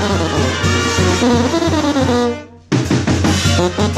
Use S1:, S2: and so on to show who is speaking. S1: Uh-uh.